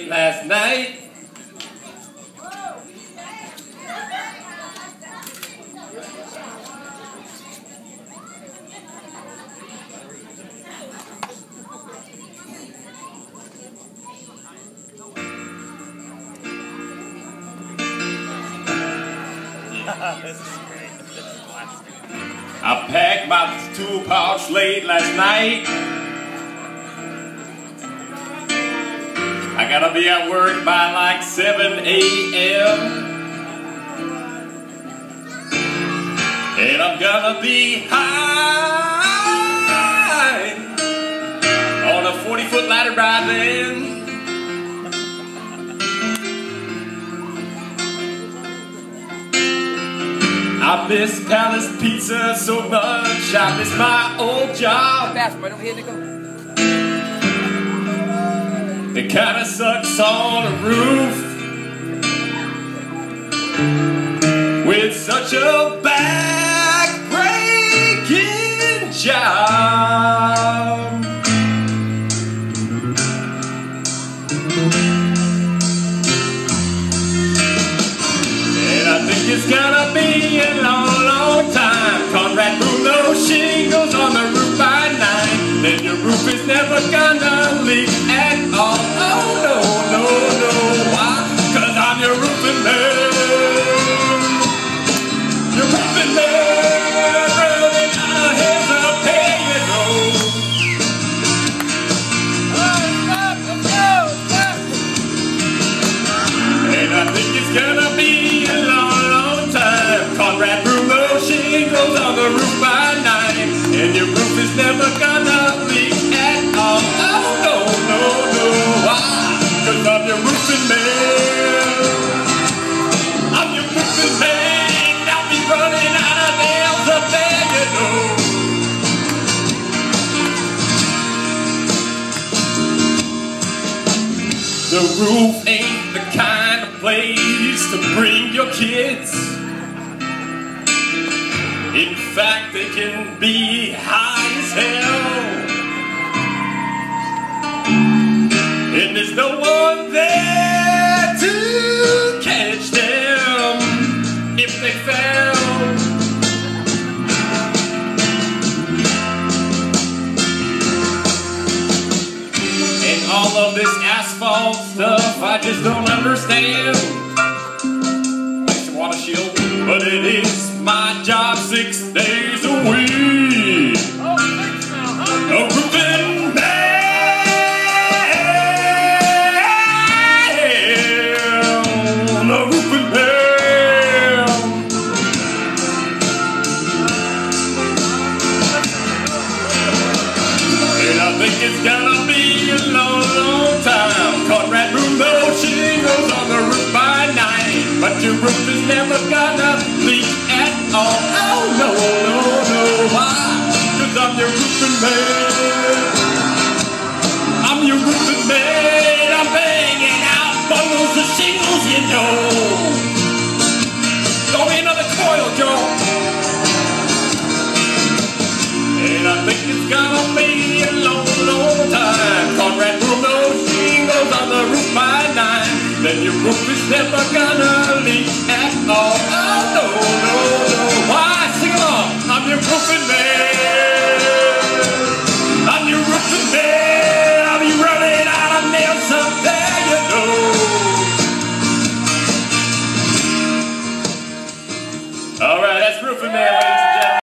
late last night. I packed my two pouch late last night. I gotta be at work by like 7 a.m. And I'm gonna be high on a 40 foot ladder by then. I miss Palace Pizza so much. I miss my old job. bathroom, I don't hear to It kinda sucks on a roof with such a back-breaking job. And I think it's gonna be a long, long time. Conrad Bruno shingles on the roof your roofing man. Running out of. And I think it's gonna be a long, long time. Conrad on the roof by nine. And your roof is never gonna The roof ain't the kind of place to bring your kids. In fact, they can be high as hell. And there's no one there to catch them if they fell. All this asphalt stuff I just don't understand. Thanks to Water Shield, but it is my job six days a week. Oh, a roofing man, a roofing man. And I think it's gonna your roofing man. I'm your roofing man. I'm banging out bundles of shingles, you know. Throw me another coil, Joe. And I think it's gonna be a long, long time. Conrad Bruno shingles on the roof by nine. Then your roof is never gonna leak at all. Oh no, no, no. Why? Sing along. I'm your